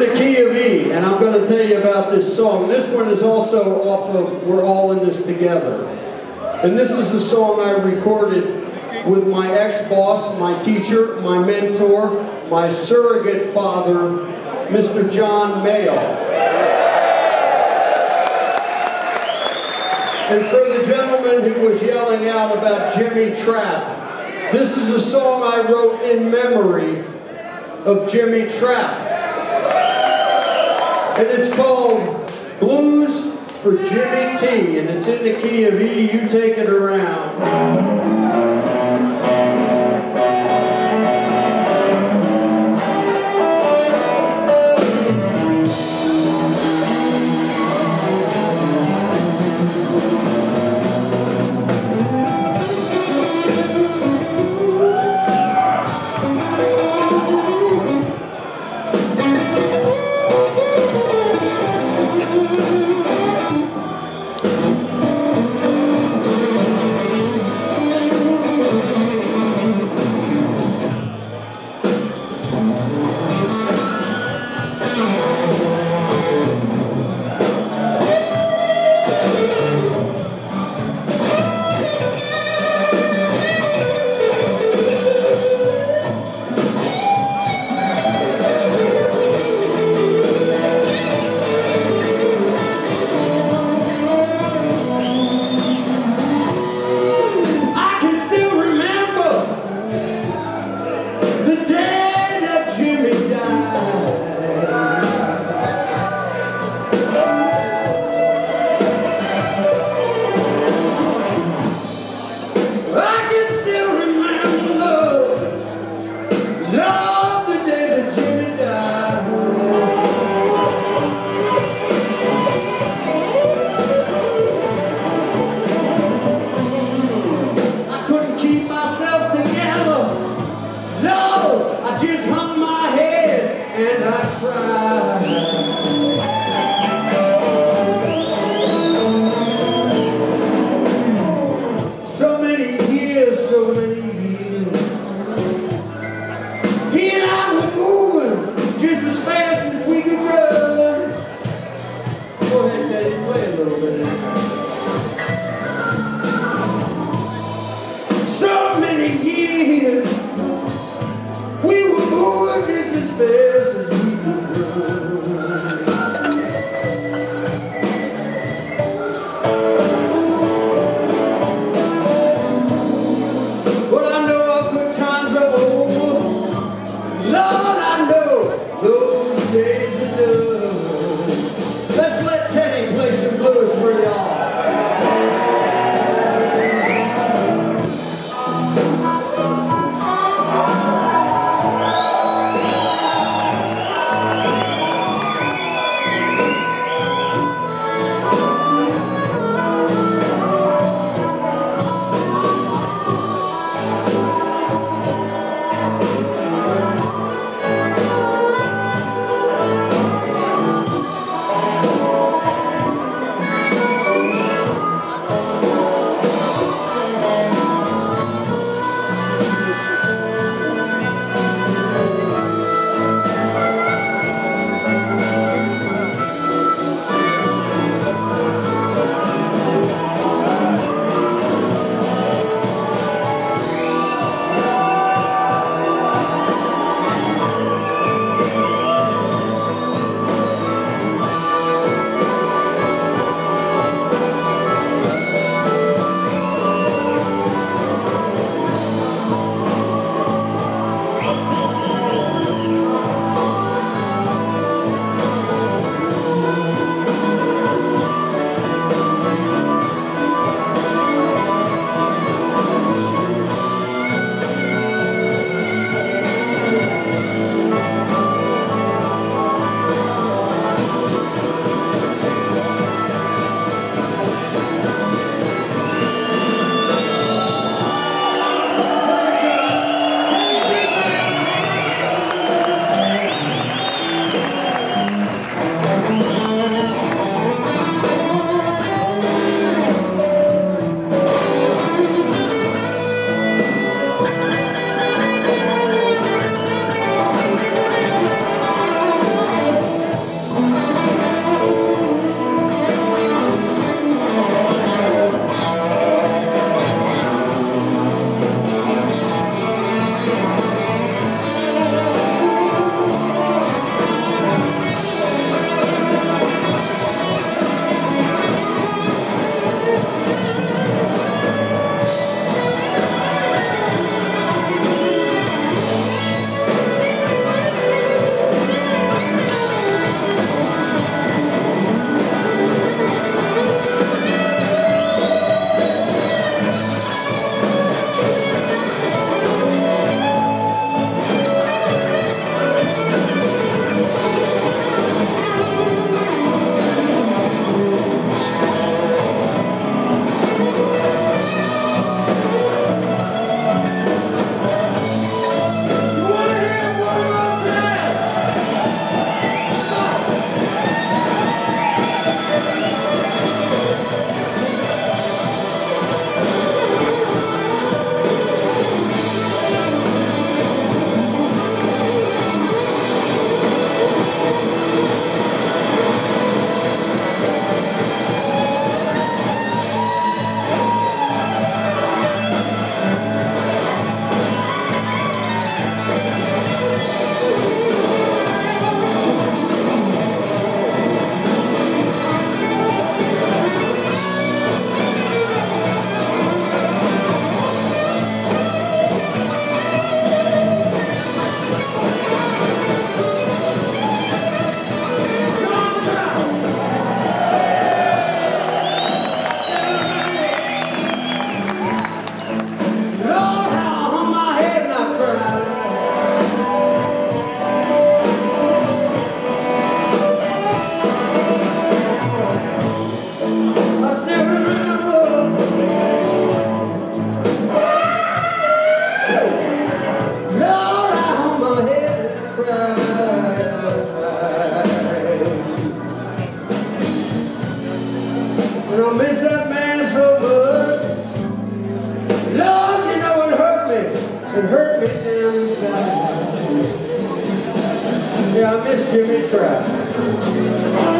in the key of E, and I'm going to tell you about this song. This one is also off of We're All in This Together. And this is a song I recorded with my ex-boss, my teacher, my mentor, my surrogate father, Mr. John Mayall. And for the gentleman who was yelling out about Jimmy Trapp, this is a song I wrote in memory of Jimmy Trapp. And it's called Blues for Jimmy T. And it's in the key of E. You take it around. can hurt me inside. Yeah, I miss Jimmy Trapp.